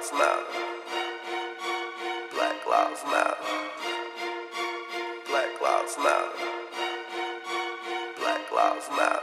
Lives Matter. Black Lives Matter. Black Lives Matter. Black Lives Matter.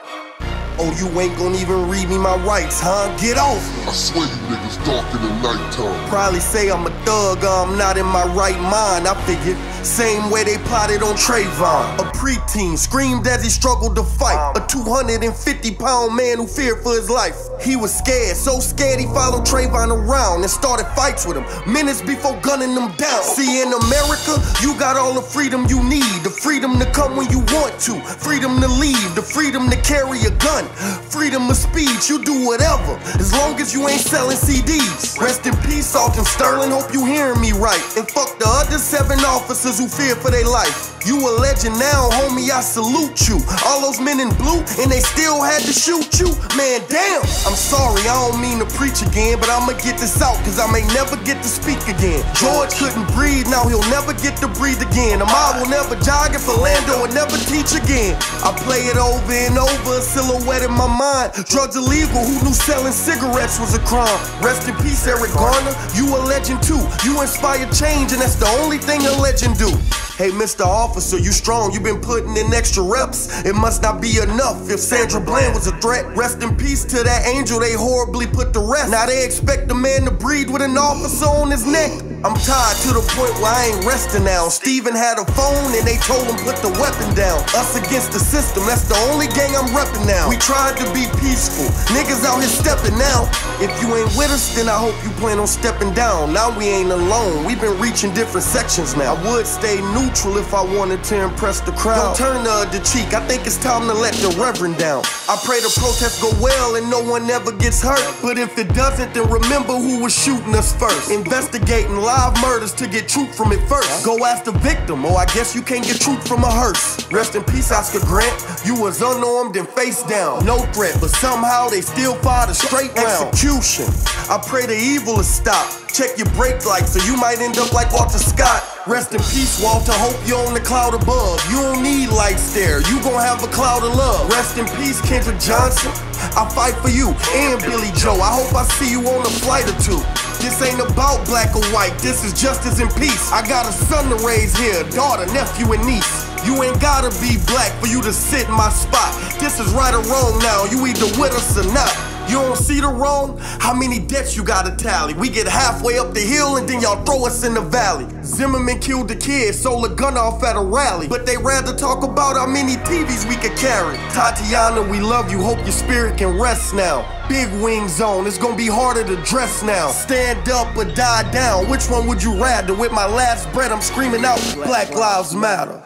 Oh, you ain't gonna even read me my rights, huh? Get off me. I swear you niggas dark in the nighttime. Probably say I'm a thug, I'm not in my right mind. I figured, same way they plotted on Trayvon. A preteen screamed as he struggled to fight. A 250 pound man who feared for his life. He was scared, so scared he followed Trayvon around and started fights with him minutes before gunning them down. See, in America, you got all the freedom you need. The freedom to come when you want to, freedom to leave, the freedom to carry a gun. Freedom of speech, you do whatever, as long as you ain't selling CDs. Rest in peace, Alton Sterling, hope you hearing me right. And fuck the other seven officers who fear for their life. You a legend now, homie, I salute you. All those men in blue, and they still had to shoot you? Man, damn. I'm sorry, I don't mean to preach again, but I'ma get this out, cause I may never get to speak again. George couldn't breathe, now he'll never get to breathe again. Ahmaud will never jog, and Philando will never teach again. I play it over and over, a silhouette in my mind. Drugs illegal, who knew selling cigarettes was a crime? Rest in peace, Eric Garner. You a legend too. You inspire change, and that's the only thing a legend do. Hey, Mr. Officer, you strong. You been putting in extra reps. It must not be enough if Sandra Bland was a threat. Rest in peace to that angel they horribly put to rest. Now they expect a man to breathe with an officer on his neck. I'm tired to the point where I ain't resting now. Steven had a phone and they told him put the weapon down. Us against the system, that's the only gang I'm repping now. We tried to be peaceful. Niggas out here stepping now. If you ain't with us, then I hope you plan on stepping down. Now we ain't alone. We've been reaching different sections now. I would stay neutral if I wanted to impress the crowd. Don't turn the cheek. I think it's time to let the reverend down. I pray the protest go well and no one ever gets hurt. But if it doesn't, then remember who was shooting us first. Investigating live murders to get truth from it first. Go ask the victim, or I guess you can't get truth from a hearse. Rest in peace, Oscar Grant. You was unarmed and face down. No threat, but somehow they still fired a straight round. Execution. I pray the evil is stopped. Check your brake lights, or you might end up like Walter Scott. Rest in peace, Walter. Hope you're on the cloud above. You don't need lights there. You gon' have a cloud of love. Rest in peace, Kendrick Johnson. I fight for you and Billy Joe. I hope I see you on a flight or two. This ain't about black or white, this is justice and peace. I got a son to raise here, daughter, nephew, and niece. You ain't gotta be black for you to sit in my spot. This is right or wrong now, you either with us or not. You don't see the wrong? How many debts you gotta tally? We get halfway up the hill and then y'all throw us in the valley. Zimmerman killed the kid, sold a gun off at a rally. But they rather talk about how many TVs we could carry. Tatiana, we love you, hope your spirit can rest now. Big wings on, it's gonna be harder to dress now. Stand up or die down, which one would you rather? With my last breath, I'm screaming out, Black Lives Matter.